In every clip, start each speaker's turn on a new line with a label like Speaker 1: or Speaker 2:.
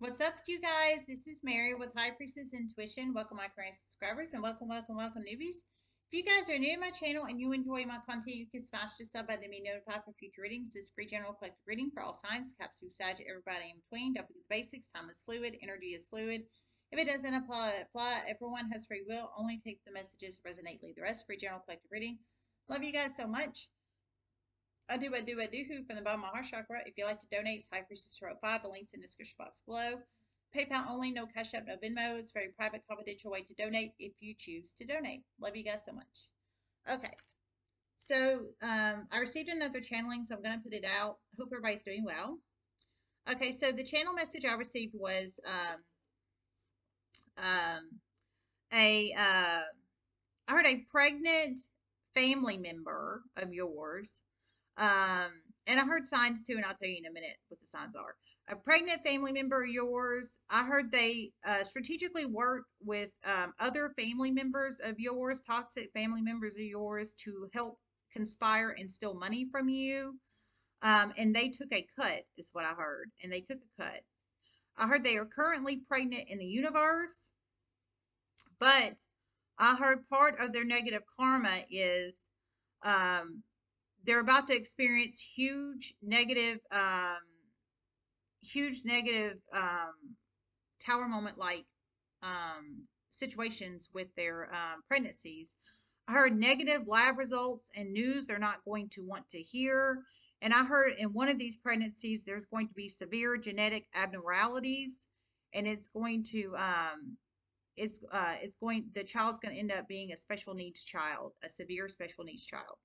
Speaker 1: What's up, you guys? This is Mary with High Priestess Intuition. Welcome, my current subscribers, and welcome, welcome, welcome, newbies. If you guys are new to my channel and you enjoy my content, you can smash the sub button to be notified for future readings. This is free general collective reading for all signs, caps, Sag, everybody in between. Don't forget the basics. Time is fluid. Energy is fluid. If it doesn't apply, it apply. Everyone has free will. Only take the messages resonate. Leave the rest. Free general collective reading. Love you guys so much. I do, I do, I do who from the bottom of my heart chakra. If you'd like to donate, it's High Priestess Tarot 5. The link's in the description box below. PayPal only, no Cash App, no Venmo. It's a very private, confidential way to donate if you choose to donate. Love you guys so much. Okay. So um, I received another channeling, so I'm going to put it out. Hope everybody's doing well. Okay, so the channel message I received was um, um, a uh, I heard a pregnant family member of yours, um, and I heard signs too, and I'll tell you in a minute what the signs are a pregnant family member of yours. I heard they uh, strategically worked with um, other family members of yours, toxic family members of yours, to help conspire and steal money from you. Um, and they took a cut, is what I heard. And they took a cut. I heard they are currently pregnant in the universe, but I heard part of their negative karma is um, they're about to experience huge negative um, huge negative um, tower moment like um, situations with their um, pregnancies. I heard negative lab results and news they're not going to want to hear. And I heard in one of these pregnancies, there's going to be severe genetic abnormalities, and it's going to, um, it's, uh, it's going, the child's going to end up being a special needs child, a severe special needs child.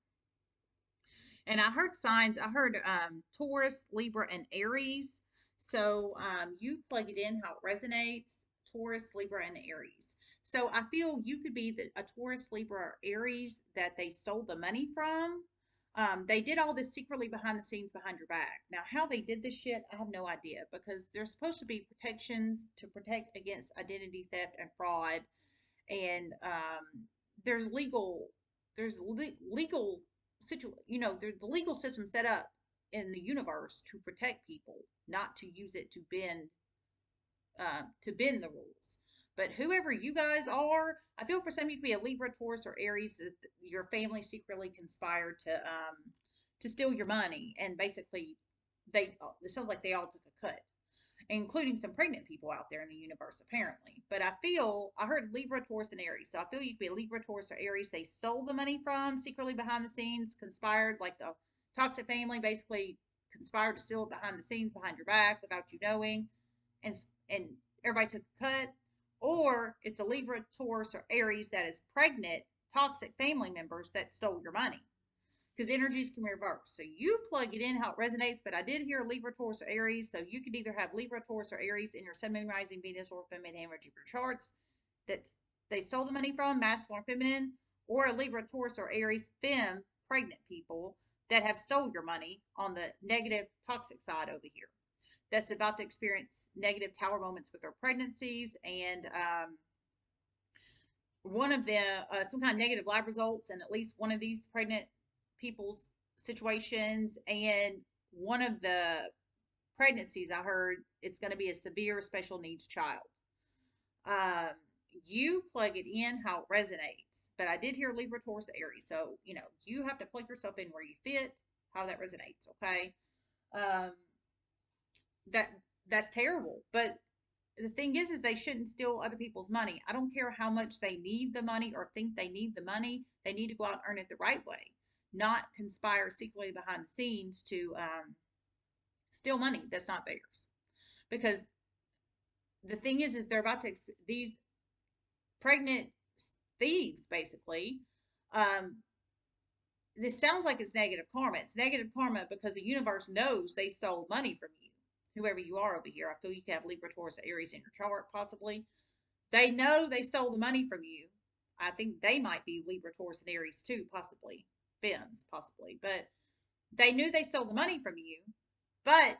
Speaker 1: And I heard signs, I heard um, Taurus, Libra, and Aries so um, you plug it in how it resonates, Taurus, Libra, and Aries. So I feel you could be the, a Taurus, Libra, or Aries that they stole the money from. Um, they did all this secretly behind the scenes behind your back. Now, how they did this shit, I have no idea because there's supposed to be protections to protect against identity theft and fraud, and um, there's legal, there's le- legal situ, you know, the legal system set up in the universe to protect people, not to use it to bend uh, to bend the rules. But whoever you guys are, I feel for some of you could be a Libra, Taurus, or Aries. That your family secretly conspired to um, to steal your money, and basically, they it sounds like they all took a cut, including some pregnant people out there in the universe, apparently. But I feel I heard Libra, Taurus, and Aries, so I feel you could be a Libra, Taurus, or Aries. They stole the money from secretly behind the scenes, conspired like the toxic family basically conspired to steal it behind the scenes, behind your back, without you knowing, and and everybody took a cut. Or it's a Libra, Taurus, or Aries that is pregnant, toxic family members that stole your money. Because energies can reverse. So you plug it in how it resonates. But I did hear Libra, Taurus, or Aries. So you could either have Libra, Taurus, or Aries in your Sun, Moon, Rising, Venus, or Feminine Hammer Jupiter charts that they stole the money from, masculine or feminine, or a Libra, Taurus, or Aries, fem, pregnant people that have stole your money on the negative toxic side over here that's about to experience negative tower moments with their pregnancies and um, one of them uh, some kind of negative lab results and at least one of these pregnant people's situations and one of the pregnancies i heard it's going to be a severe special needs child um, you plug it in how it resonates. But I did hear Libra, Taurus, Aries. So, you know, you have to plug yourself in where you fit, how that resonates, okay? Um, that that's terrible. But the thing is, is they shouldn't steal other people's money. I don't care how much they need the money or think they need the money. They need to go out and earn it the right way, not conspire secretly behind the scenes to um, steal money that's not theirs. Because the thing is, is they're about to these pregnant thieves, basically. Um, this sounds like it's negative karma. It's negative karma because the universe knows they stole money from you, whoever you are over here. I feel you can have Libra, Taurus, Aries in your chart, possibly. They know they stole the money from you. I think they might be Libra, Taurus, and Aries too, possibly. Benz, possibly. But they knew they stole the money from you, but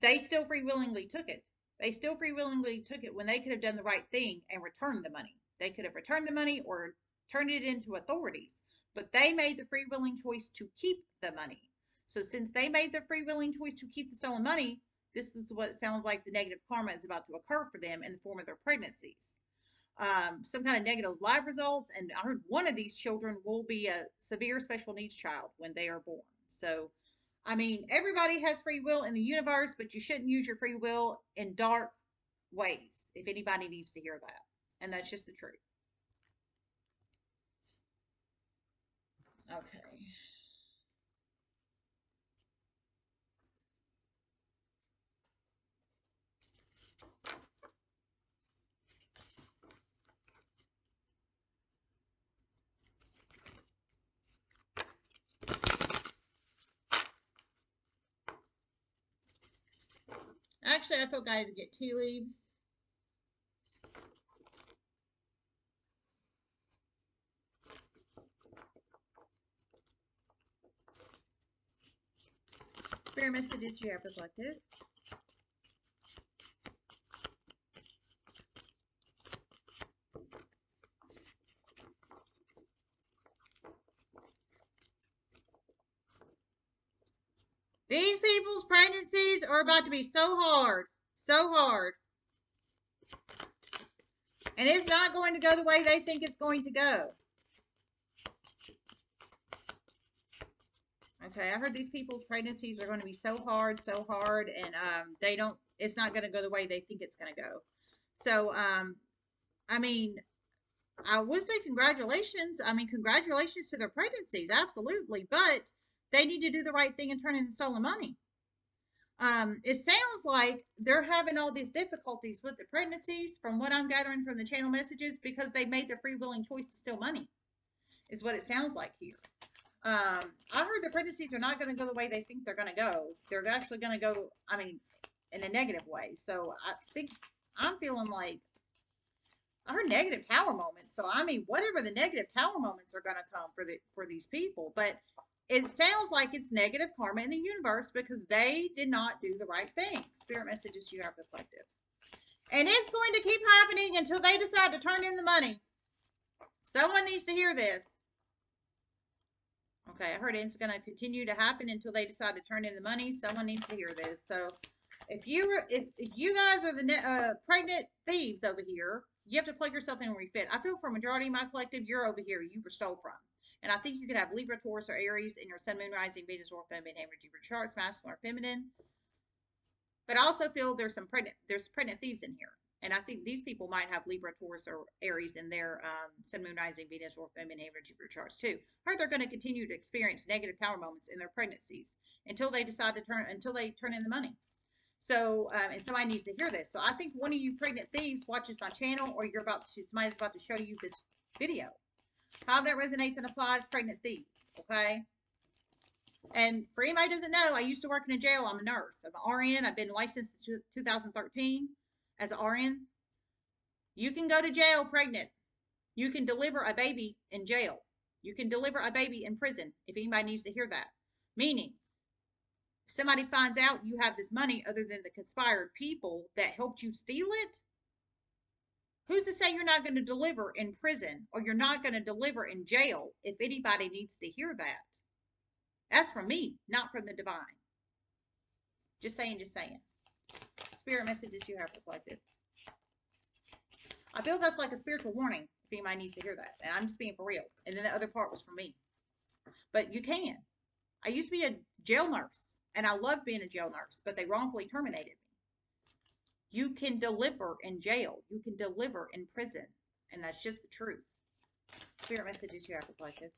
Speaker 1: they still free willingly took it. They still free willingly took it when they could have done the right thing and returned the money. They could have returned the money or turned it into authorities, but they made the free willing choice to keep the money. So since they made the free willing choice to keep the stolen money, this is what sounds like the negative karma is about to occur for them in the form of their pregnancies. Um, some kind of negative lab results, and I heard one of these children will be a severe special needs child when they are born. So, I mean, everybody has free will in the universe, but you shouldn't use your free will in dark ways if anybody needs to hear that. And that's just the truth. Okay. Actually, I feel guided to get tea leaves. Spirit messages you have reflected. These people's pregnancies are about to be so hard. So hard. And it's not going to go the way they think it's going to go. Okay, I heard these people's pregnancies are going to be so hard, so hard, and um, they don't, it's not going to go the way they think it's going to go. So, um, I mean, I would say congratulations. I mean, congratulations to their pregnancies, absolutely. But they need to do the right thing and turn in the stolen money. Um, it sounds like they're having all these difficulties with the pregnancies, from what I'm gathering from the channel messages, because they made the free willing choice to steal money, is what it sounds like here. Um, I heard the pregnancies are not going to go the way they think they're going to go. They're actually going to go, I mean, in a negative way. So I think I'm feeling like I heard negative tower moments. So I mean, whatever the negative tower moments are going to come for the for these people, but it sounds like it's negative karma in the universe because they did not do the right thing. Spirit messages you have reflective. And it's going to keep happening until they decide to turn in the money. Someone needs to hear this. Okay, I heard it's going to continue to happen until they decide to turn in the money. Someone needs to hear this. So, if you if if you guys are the uh, pregnant thieves over here, you have to plug yourself in and refit. I feel for majority of my collective, you're over here. You were stole from. And I think you could have Libra, Taurus, or Aries in your Sun, Moon, Rising, Venus, Ortho, Midheaven, Jupiter charts, masculine or feminine. But I also feel there's some pregnant there's pregnant thieves in here. And I think these people might have Libra, Taurus, or Aries in their um, Sun, Moon, Rising, Venus, Ortho, Midheaven, Jupiter charts too. Or they're going to continue to experience negative tower moments in their pregnancies until they decide to turn until they turn in the money. So, um, and somebody needs to hear this. So I think one of you pregnant thieves watches my channel, or you're about to somebody's about to show you this video. How that resonates and applies pregnant thieves, okay? And for anybody doesn't know, I used to work in a jail. I'm a nurse. I'm an RN. I've been licensed since 2013 as an RN. You can go to jail pregnant. You can deliver a baby in jail. You can deliver a baby in prison if anybody needs to hear that. Meaning, if somebody finds out you have this money other than the conspired people that helped you steal it, Who's to say you're not going to deliver in prison or you're not going to deliver in jail if anybody needs to hear that? That's from me, not from the divine. Just saying, just saying. Spirit messages you have reflected. I feel that's like a spiritual warning if anybody needs to hear that. And I'm just being for real. And then the other part was for me. But you can. I used to be a jail nurse and I loved being a jail nurse, but they wrongfully terminated me. You can deliver in jail. You can deliver in prison. And that's just the truth. Spirit messages you have reflected.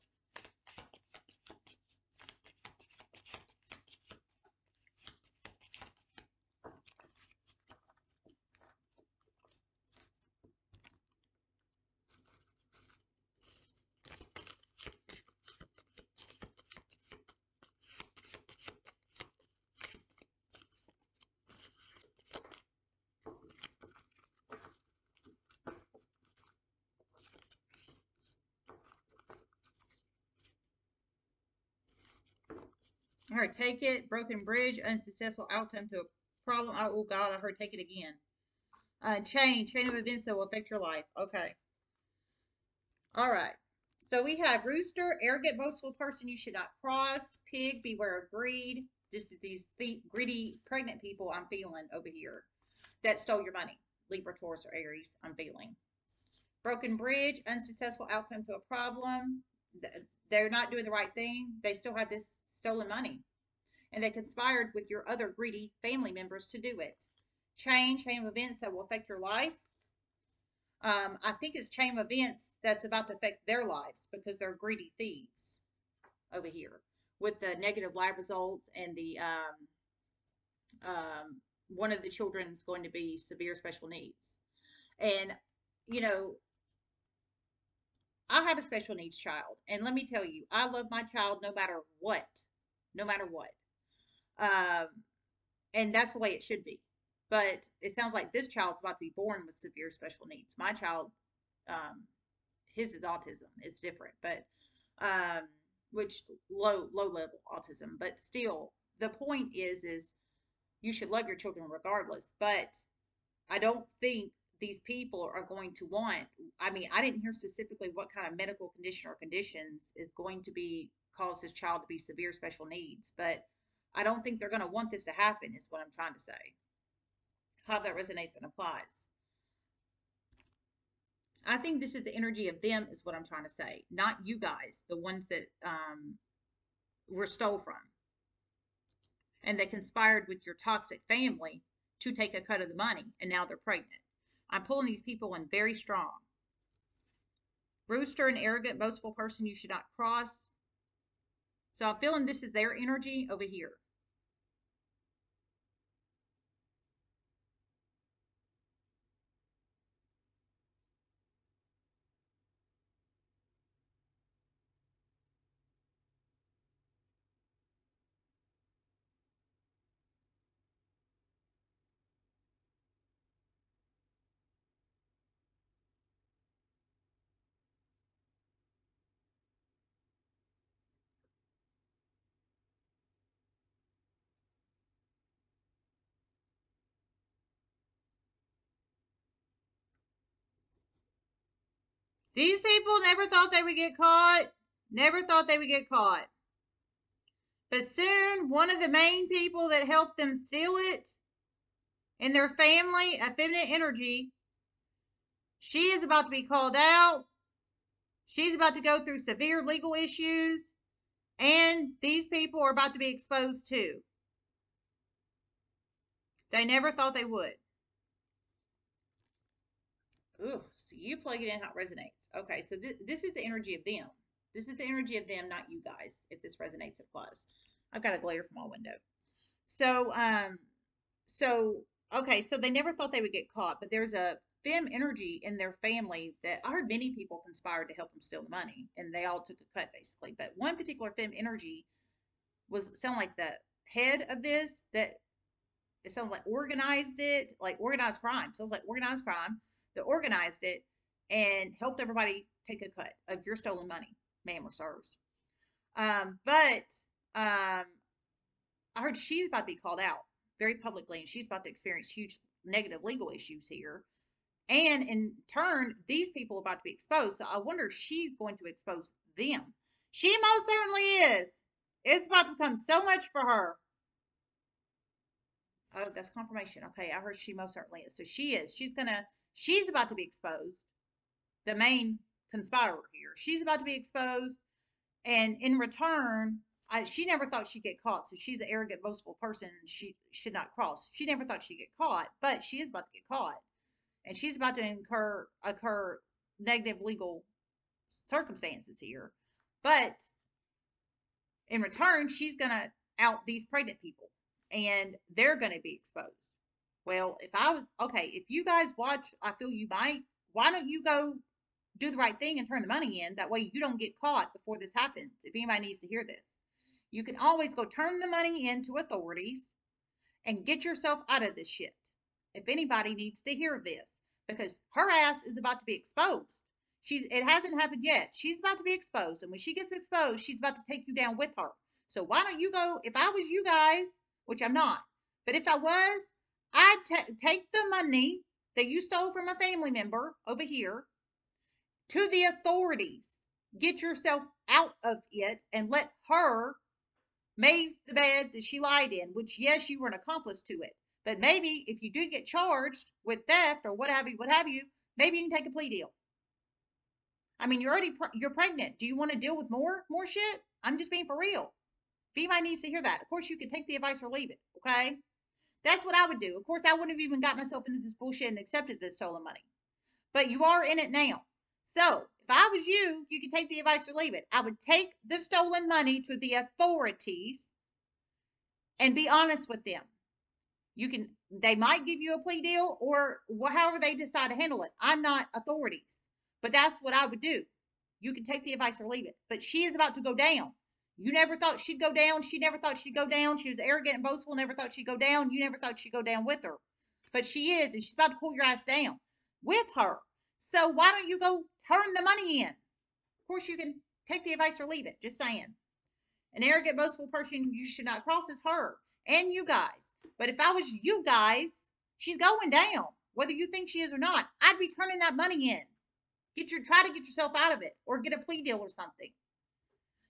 Speaker 1: Heard take it, broken bridge, unsuccessful outcome to a problem. Oh, oh God, I heard take it again. Uh, chain, chain of events that will affect your life. Okay. All right. So we have rooster, arrogant, boastful person you should not cross. Pig, beware of greed. This is these the greedy pregnant people I'm feeling over here that stole your money. Libra, Taurus, or Aries, I'm feeling. Broken bridge, unsuccessful outcome to a problem. They're not doing the right thing. They still have this stolen money. And they conspired with your other greedy family members to do it. Chain, chain of events that will affect your life. Um, I think it's chain of events that's about to affect their lives because they're greedy thieves over here with the negative lab results and the um, um, one of the children is going to be severe special needs. And, you know, I have a special needs child. And let me tell you, I love my child no matter what. No matter what. Um, and that's the way it should be. But it sounds like this child's about to be born with severe special needs. My child, um, his is autism. It's different, but um, which low low level autism. But still, the point is is you should love your children regardless. But I don't think these people are going to want. I mean, I didn't hear specifically what kind of medical condition or conditions is going to be cause this child to be severe special needs, but I don't think they're going to want this to happen. Is what I'm trying to say how that resonates and applies. I think this is the energy of them, is what I'm trying to say, not you guys, the ones that um, were stole from. And they conspired with your toxic family to take a cut of the money, and now they're pregnant. I'm pulling these people in very strong. Rooster, an arrogant, boastful person you should not cross. So I'm feeling this is their energy over here. These people never thought they would get caught. Never thought they would get caught. But soon, one of the main people that helped them steal it and their family, a feminine energy, she is about to be called out. She's about to go through severe legal issues. And these people are about to be exposed too. They never thought they would. Ooh, so you plug it in how it resonates. Okay, so th- this is the energy of them. This is the energy of them, not you guys. If this resonates, applies. I've got a glare from my window. So, um, so okay, so they never thought they would get caught, but there's a fem energy in their family that I heard many people conspired to help them steal the money, and they all took a cut basically. But one particular fem energy was sound like the head of this that it sounds like organized it, like organized crime. Sounds like organized crime that organized it and helped everybody take a cut of your stolen money, ma'am or sirs. Um, but um, I heard she's about to be called out very publicly, and she's about to experience huge negative legal issues here. And in turn, these people are about to be exposed. So I wonder if she's going to expose them. She most certainly is. It's about to become so much for her. Oh, that's confirmation. Okay, I heard she most certainly is. So she is. She's gonna She's about to be exposed, the main conspirer here. She's about to be exposed, and in return, I, she never thought she'd get caught. So she's an arrogant, boastful person. She should not cross. She never thought she'd get caught, but she is about to get caught, and she's about to incur occur negative legal circumstances here. But in return, she's gonna out these pregnant people, and they're gonna be exposed. Well, if I was okay, if you guys watch, I feel you might. Why don't you go do the right thing and turn the money in? That way you don't get caught before this happens. If anybody needs to hear this, you can always go turn the money in to authorities and get yourself out of this shit. If anybody needs to hear this, because her ass is about to be exposed. She's it hasn't happened yet. She's about to be exposed, and when she gets exposed, she's about to take you down with her. So why don't you go? If I was you guys, which I'm not, but if I was, I'd take the money that you stole from a family member over here to the authorities. Get yourself out of it and let her make the bed that she lied in, which yes, you were an accomplice to it. But maybe if you do get charged with theft or what have you, what have you, maybe you can take a plea deal. I mean, you're already you're pregnant. Do you want to deal with more more shit? I'm just being for real. Anybody needs to hear that, of course you can take the advice or leave it. Okay, that's what I would do. Of course, I wouldn't have even got myself into this bullshit and accepted the stolen money. But you are in it now. So if I was you, you could take the advice or leave it. I would take the stolen money to the authorities and be honest with them. You can, they might give you a plea deal or however they decide to handle it. I'm not authorities, but that's what I would do. You can take the advice or leave it. But she is about to go down. You never thought she'd go down. She never thought she'd go down. She was arrogant and boastful, never thought she'd go down. You never thought she'd go down with her. But she is, and she's about to pull your ass down with her. So why don't you go turn the money in? Of course, you can take the advice or leave it. Just saying. An arrogant, boastful person you should not cross is her and you guys. But if I was you guys, she's going down. Whether you think she is or not, I'd be turning that money in. Get your try to get yourself out of it or get a plea deal or something.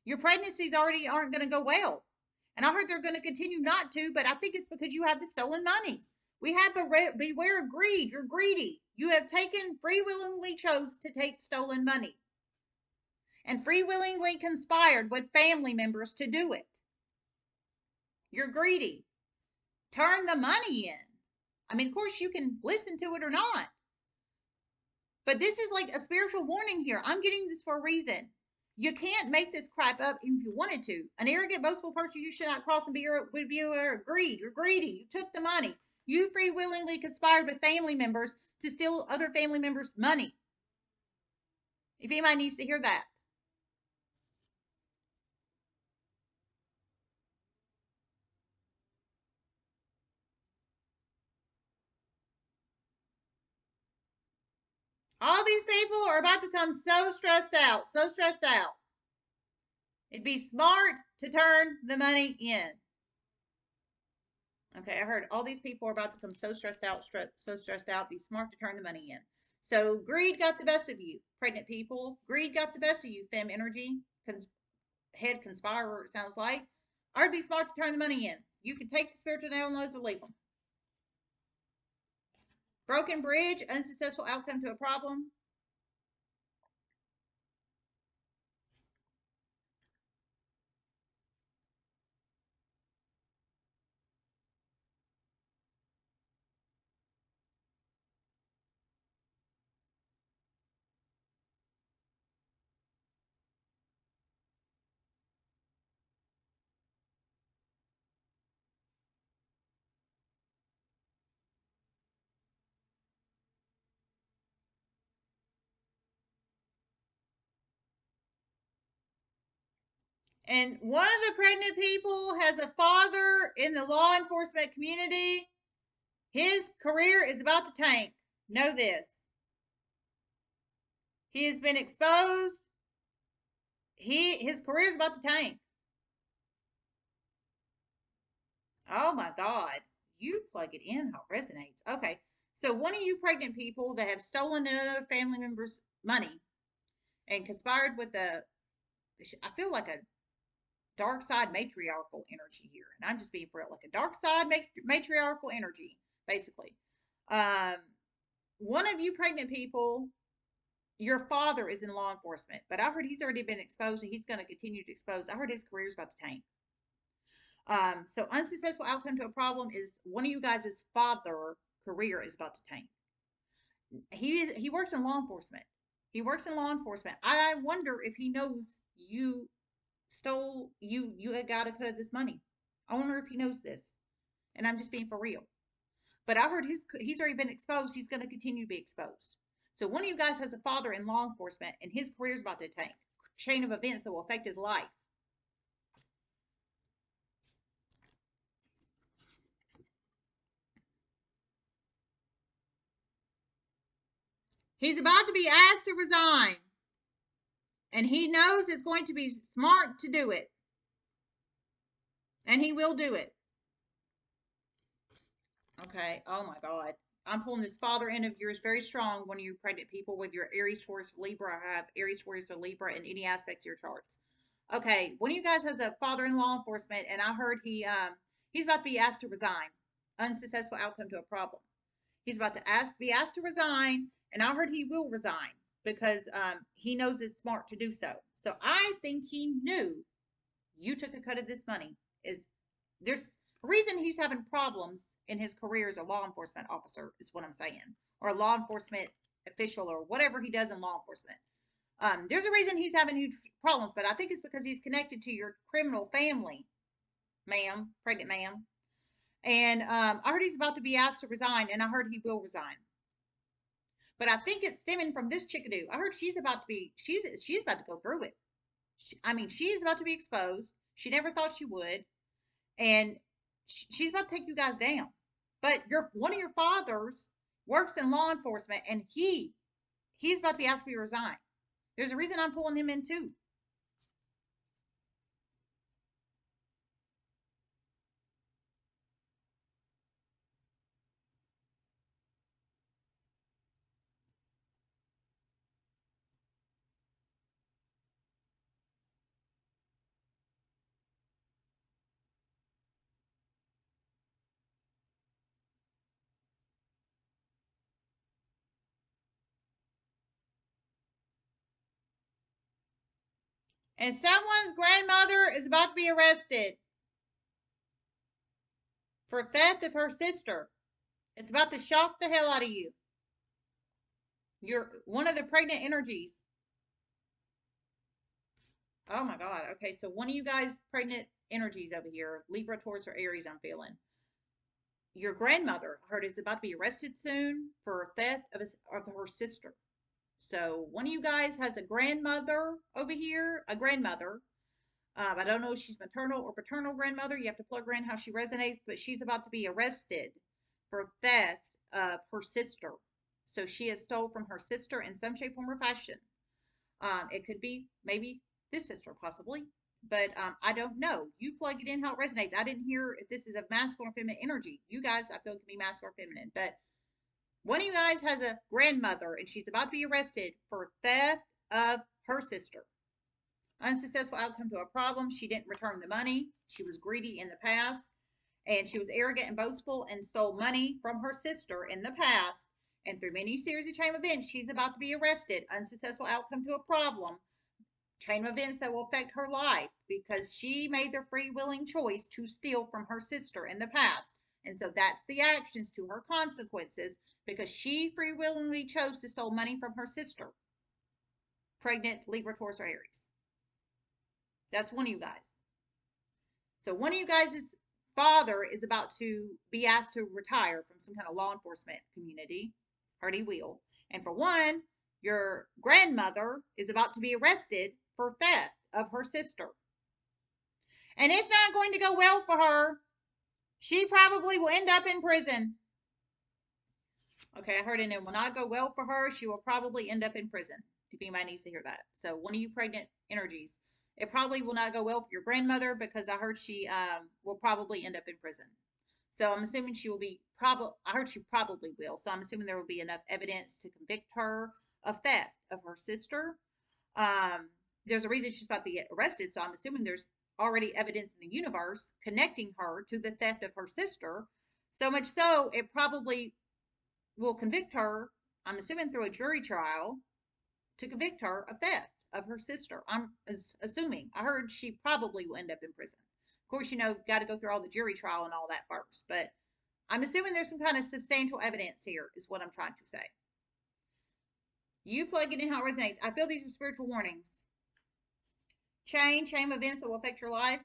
Speaker 1: Your pregnancies already aren't going to go well. And I heard they're going to continue not to, but I think it's because you have the stolen money. We have the beware of greed. You're greedy. You have taken free willingly chose to take stolen money and free willingly conspired with family members to do it. You're greedy. Turn the money in. I mean, of course, you can listen to it or not. But this is like a spiritual warning here. I'm getting this for a reason. You can't make this crap up if you wanted to. An arrogant, boastful person you should not cross and be would be greed. You're greedy. You took the money. You free willingly conspired with family members to steal other family members' money. If anybody needs to hear that. All these people are about to become so stressed out, so stressed out. It'd be smart to turn the money in. Okay, I heard all these people are about to become so stressed out, so stressed out. Be smart to turn the money in. So greed got the best of you, pregnant people. Greed got the best of you, fem energy, cons- head conspirer. It sounds like. I'd be smart to turn the money in. You can take the spiritual downloads or leave them. Broken bridge, unsuccessful outcome to a problem. And one of the pregnant people has a father in the law enforcement community. His career is about to tank. Know this. He has been exposed. He his career is about to tank. Oh my God. You plug it in how it resonates. Okay. So one of you pregnant people that have stolen another family member's money and conspired with a I feel like a dark side matriarchal energy here. And I'm just being for it, like a dark side matriarchal energy, basically. Um, one of you pregnant people, your father is in law enforcement, but I heard he's already been exposed and he's going to continue to expose. I heard his career is about to tank. Um, so unsuccessful outcome to a problem is one of you guys' father career is about to tank. He he works in law enforcement. He works in law enforcement. I wonder if he knows you stole you you got to put this money. I wonder if he knows this. And I'm just being for real. But I heard his he's already been exposed. He's going to continue to be exposed. So one of you guys has a father in law enforcement, and his career is about to tank. Chain of events that will affect his life. He's about to be asked to resign. And he knows it's going to be smart to do it. And he will do it. Okay. Oh my God. I'm pulling this father end of yours very strong. Of you pregnant people with your Aries, Taurus, Libra. I have Aries, Taurus, or Libra in any aspects of your charts. Okay, one of you guys has a father in law enforcement, and I heard he um he's about to be asked to resign. Unsuccessful outcome to a problem. He's about to ask be asked to resign, and I heard he will resign because um he knows it's smart to do so. So I think he knew you took a cut of this money. Is there's a reason he's having problems in his career as a law enforcement officer, is what I'm saying, or a law enforcement official, or whatever he does in law enforcement. Um, there's a reason he's having huge problems, but I think it's because he's connected to your criminal family, ma'am, pregnant ma'am. And um, I heard he's about to be asked to resign, and I heard he will resign. But I think it's stemming from this chickadoo. I heard she's about to be she's she's about to go through it. She, I mean, she is about to be exposed. She never thought she would, and she, she's about to take you guys down. But your one of your fathers works in law enforcement, and he he's about to be asked to resign. There's a reason I'm pulling him in too. And someone's grandmother is about to be arrested for theft of her sister. It's about to shock the hell out of you. You're one of the pregnant energies. Oh my God. Okay, so one of you guys pregnant energies over here, Libra, Taurus, or Aries, I'm feeling. Your grandmother, I heard, is about to be arrested soon for theft of, his, of her sister. So one of you guys has a grandmother over here, a grandmother. Um, I don't know if she's maternal or paternal grandmother. You have to plug in how she resonates, but she's about to be arrested for theft of her sister. So she has stole from her sister in some shape, form, or fashion. Um, it could be maybe this sister, possibly, but um, I don't know. You plug it in how it resonates. I didn't hear if this is a masculine or feminine energy. You guys, I feel, can be masculine or feminine, but one of you guys has a grandmother and she's about to be arrested for theft of her sister. Unsuccessful outcome to a problem. She didn't return the money. She was greedy in the past. And she was arrogant and boastful and stole money from her sister in the past. And through many series of chain events, she's about to be arrested. Unsuccessful outcome to a problem. Chain of events that will affect her life because she made the free willing choice to steal from her sister in the past. And so that's the actions to her consequences because she free willingly chose to steal money from her sister, pregnant Libra, Taurus, or Aries. That's one of you guys. So one of you guys' father is about to be asked to retire from some kind of law enforcement community. Hardy will. And for one, your grandmother is about to be arrested for theft of her sister. And it's not going to go well for her. She probably will end up in prison. Okay, I heard it, and it will not go well for her. She will probably end up in prison. If anybody needs to hear that. So one of you pregnant energies. It probably will not go well for your grandmother because I heard she um, will probably end up in prison. So I'm assuming she will be probably. I heard she probably will. So I'm assuming there will be enough evidence to convict her of theft of her sister. Um, there's a reason she's about to be arrested. So I'm assuming there's already evidence in the universe connecting her to the theft of her sister. So much so, it probably will convict her, I'm assuming through a jury trial, to convict her of theft of her sister. I'm assuming. I heard she probably will end up in prison. Of course, you know, got to go through all the jury trial and all that first, but I'm assuming there's some kind of substantial evidence here, is what I'm trying to say. You plug it in how it resonates. I feel these are spiritual warnings. Chain, chain events that will affect your life.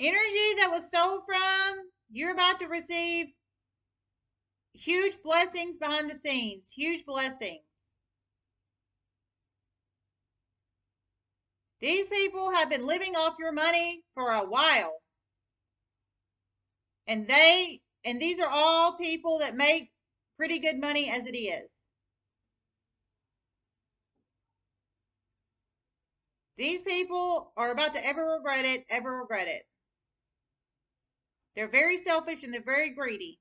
Speaker 1: Energy that was stolen from, you're about to receive huge blessings behind the scenes. Huge blessings. These people have been living off your money for a while. And they, and these are all people that make pretty good money as it is. These people are about to ever regret it, ever regret it. They're very selfish and they're very greedy.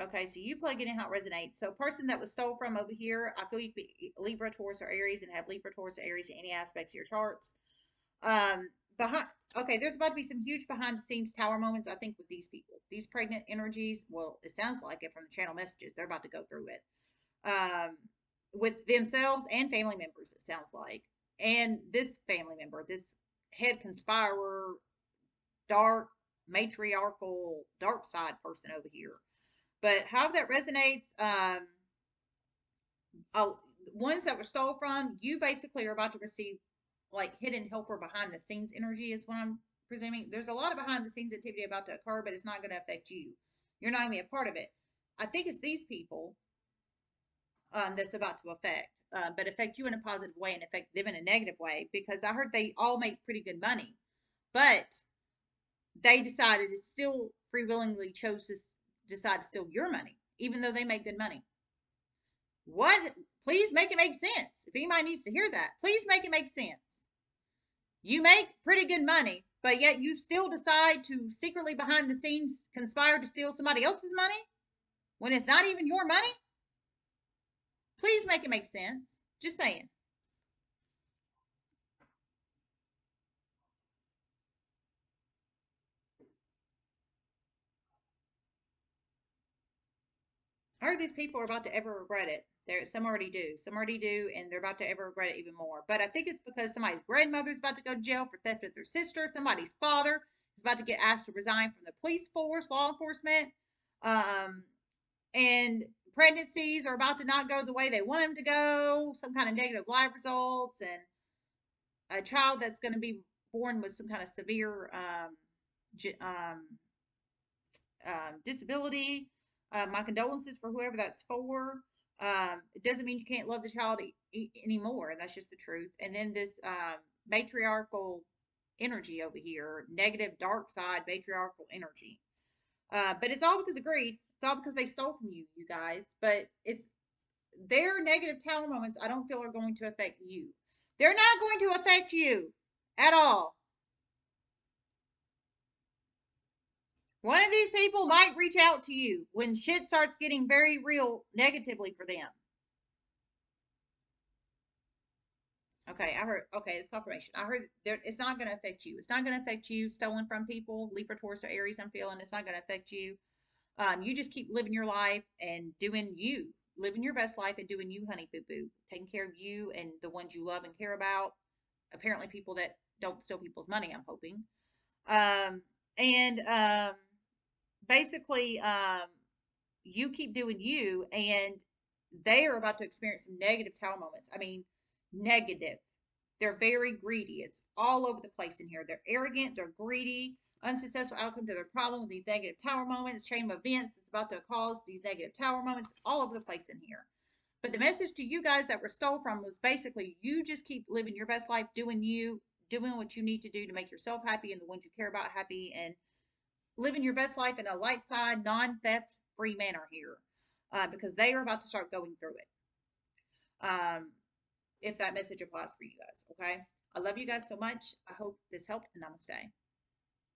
Speaker 1: Okay, so you plug in how it resonates. So, person that was stole from over here, I feel you could be Libra, Taurus, or Aries, and have Libra, Taurus, or Aries in any aspects of your charts. Um, behind, okay, there's about to be some huge behind the scenes tower moments. I think with these people, these pregnant energies. Well, it sounds like it from the channel messages. They're about to go through it. Um, with themselves and family members, it sounds like. And this family member, this head conspirer, dark, matriarchal, dark side person over here. But how that resonates, um, uh, ones that were stole from, you basically are about to receive like hidden helper behind the scenes energy, is what I'm presuming. There's a lot of behind the scenes activity about to occur, but it's not going to affect you. You're not going to be a part of it. I think it's these people um, that's about to affect, uh, but affect you in a positive way and affect them in a negative way because I heard they all make pretty good money, but they decided to still free willingly chose to decide to steal your money, even though they make good money. What? Please make it make sense. If anybody needs to hear that, please make it make sense. You make pretty good money, but yet you still decide to secretly behind the scenes conspire to steal somebody else's money when it's not even your money? Please make it make sense. Just saying. I heard these people are about to ever regret it. There, some already do. Some already do, and they're about to ever regret it even more. But I think it's because somebody's grandmother is about to go to jail for theft of their sister. Somebody's father is about to get asked to resign from the police force, law enforcement. Um, and pregnancies are about to not go the way they want them to go, some kind of negative lab results, and a child that's going to be born with some kind of severe um, um, um, disability. Uh, my condolences for whoever that's for. Um, it doesn't mean you can't love the child e- anymore, and that's just the truth. And then this um, matriarchal energy over here, negative, dark side matriarchal energy. Uh, but it's all because of greed. It's all because they stole from you, you guys. But it's their negative talent moments, I don't feel are going to affect you. They're not going to affect you at all. One of these people might reach out to you when shit starts getting very real negatively for them. Okay, I heard. Okay, it's confirmation. I heard there, it's not going to affect you. It's not going to affect you. Stolen from people, Libra, Taurus, or Aries. I'm feeling it's not going to affect you. Um, you just keep living your life and doing you, living your best life and doing you, honey boo boo, taking care of you and the ones you love and care about. Apparently, people that don't steal people's money. I'm hoping. Um, and um, basically, um, you keep doing you, and they are about to experience some negative tower moments. I mean, negative. They're very greedy. It's all over the place in here. They're arrogant. They're greedy unsuccessful outcome to their problem with these negative tower moments, chain of events that's about to cause these negative tower moments all over the place in here. But the message to you guys that were stole from was basically you just keep living your best life, doing you, doing what you need to do to make yourself happy and the ones you care about happy, and living your best life in a light side, non theft free manner here uh, because they are about to start going through it. Um, if that message applies for you guys, okay? I love you guys so much. I hope this helped, and namaste.